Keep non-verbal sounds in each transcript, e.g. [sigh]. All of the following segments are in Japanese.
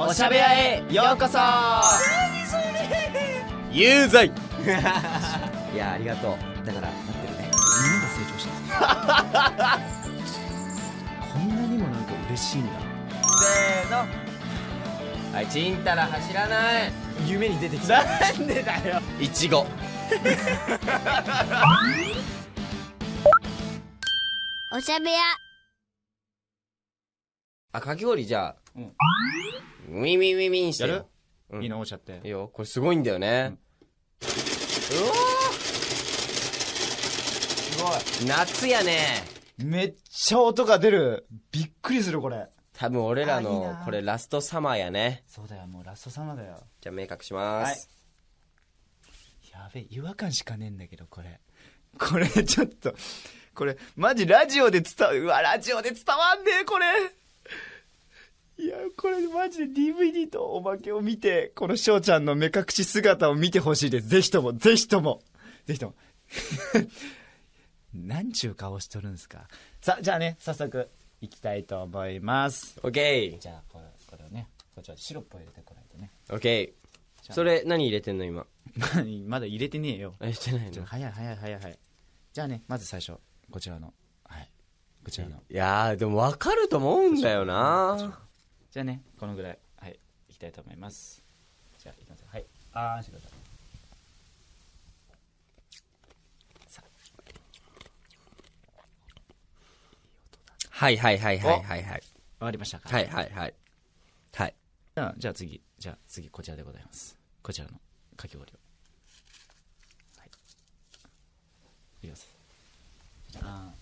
おしゃべやへようこそ。有罪 [laughs] いやありがとう。だから待ってるね。犬が成長した。[laughs] こんなにもなんか嬉しいんだ。せーの。はいちんたら走らない。夢に出てきた。なんでだよ。いちご。[laughs] おしゃべやあかき氷じゃあ。うんウィンウィンウィンウィンしてやる？ようん。いいのおっしゃって。いいよ。これすごいんだよね、うおすごい。ー夏やね。めっちゃ音が出る。びっくりするこれ。多分俺らあいいのなこれラストサマーやね。そうだよもうラストサマーだよ。じゃあ目隠します、やべえ違和感しかねえんだけどこれ。これちょっとこれマジラジオで伝わうわラジオで伝わんねえこれいやこれマジで DVD とおまけを見てこの翔ちゃんの目隠し姿を見てほしいです。ぜひともぜひとも。ぜひとも。[laughs] なんちゅう顔しとるんすか？さあじゃあね早速いきたいと思います。オッケじゃあこれこれをねこっちはシロップを入れてこないとね。ーオッケーそれ何入れてんの今？[laughs] まだ入れてねえよ。えしてないの？早い早い早い早い。じゃあねまず最初こちらの。はい。こちらの。いやーでも分かると思うんだよなじゃあねこのぐらいはいいきたいと思います。じゃあいきますよ。はい。あーんしてくださいはいはいはいはいはいはい。わかりましたか？はいはいはい。はい。じゃあじゃあ次じゃあ次こちらでございます。こちらのかき氷を。はい。いきます。じゃあ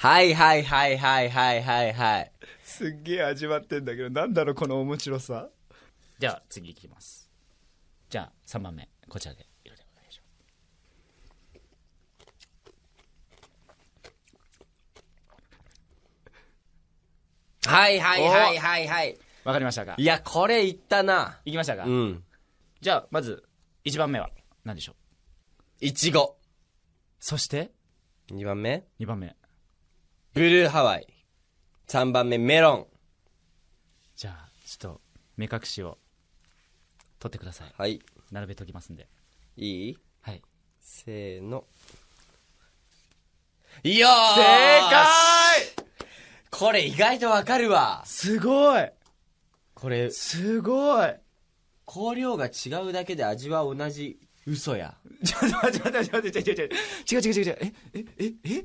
はいはいはいはいはいはいはい。すっげえ味わってんだけどなんだろうこの面白さ。じゃあ次いきます。じゃあ3番目こちらで色でお願いします。はいはいはいはいはい。わかりましたか？いやこれいったな。いきましたか、うん。じゃあまず1番目は何でしょう？いちご。そして？2番目？2番目ブルーハワイ。3番目メロン。じゃあちょっと目隠しを取ってください。はい。並べときますんで。いい？はい。せーの。いや正解！これ意外とわかるわ。すごい！これすごい！香料が違うだけで味は同じ。嘘や。ちょっと待って待って待って待って違う違う違う違う違う違う違う。ええええ？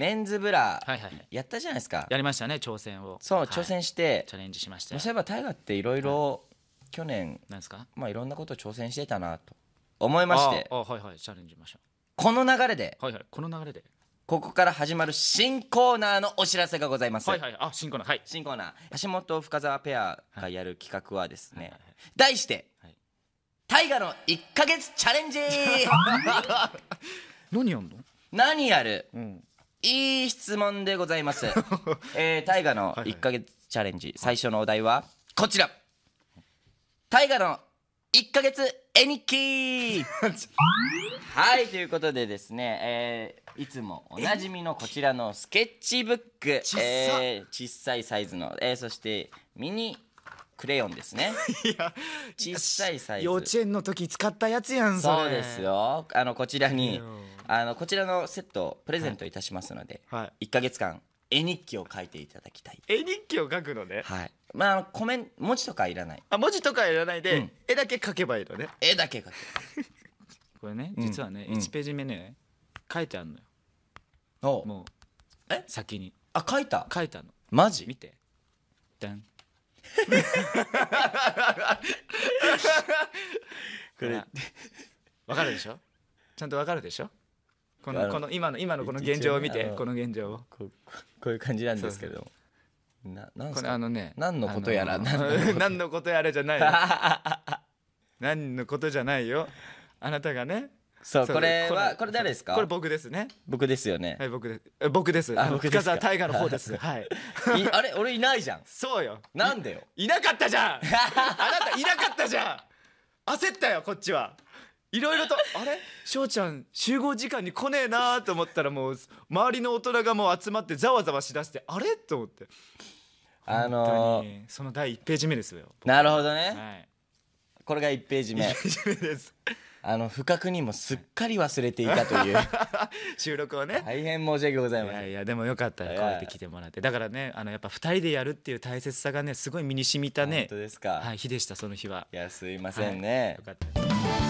メンズブラはいはいはい。やったじゃないですか。やりましたね挑戦を。そうはい。挑戦して。チャレンジしましてまあそういえば大河っていろい。ろ去年何ですか？まあいろんなこと挑戦してたなと思いまして。ああはいはいチャレンジしましょこの流れでうはいはいこの流れで。ここから始まる新コーナーのお知らせがございます、はいはいあ新コーナーはい。新コーナー。橋本深澤ペアがやる企画はですね、はい題してはい「大河の1ヶ月チャレンジ。[laughs] 何やんの」何やる？うんいい質問でございます、[laughs] えー、大河のはいはい。1ヶ月チャレンジ最初のお題はこちら。大河の1ヶ月絵日記。[laughs] はいということでですね、えーいつもおなじみのこちらのスケッチブック。えー小さいサイズの、えーそしてミニクレヨンですね。[laughs] いや小さいサイズ。幼稚園の時使ったやつやんそれ。そうですよ。あのこちらによあのこちらのセットをプレゼントいたしますので、はい。1ヶ月間絵日記を書いていただきたい。絵日記を書くのね。はい。まあコメン文字とかいらない。あ文字とかいらないで、うん。絵だけ書けばいいのね。絵だけ書く [laughs] これねうん実はね、うん。1ページ目ね書いてあるのよ。お。もうえ？先に。あ書いた。書いてあるの。マジ？見て。ダン [laughs] これわかるでしょ？ちゃんとわかるでしょ？こあののこの今の今のこの現状を見てこの現状を。こういう感じなんですけれどもななんすこれかあのね何のことやら。[laughs] 何のことやらじゃないよ。何のことじゃないよ。あなたがねそうこれはここれ誰ですか？これ僕ですね。僕ですよね。はい僕です。え僕です。あ僕ですか？深澤大河の方です。[laughs] はい。いあれ俺いないじゃん。そうよ。なんでよ？いなかったじゃん。[laughs] あなたいなかったじゃん。焦ったよこっちは。いろいろとあれ？翔ちゃん集合時間に来ねえなと思ったらもう周りの大人がもう集まってざわざわしだしてあれ？と思って。あのーにその第1ページ目ですよなるほどね。はい。これが1ページ目。1ページ目ですあの不覚にもすっかり忘れていたという。[laughs] 収録をね。大変申し訳ございいません。やいやでもよかった。よいや。こうやって来てもらって。だからねあのやっぱ2人でやるっていう大切さがねすごい身に染みた本ね当ですか、はい日でしたその日は。いやすいませんね、よかった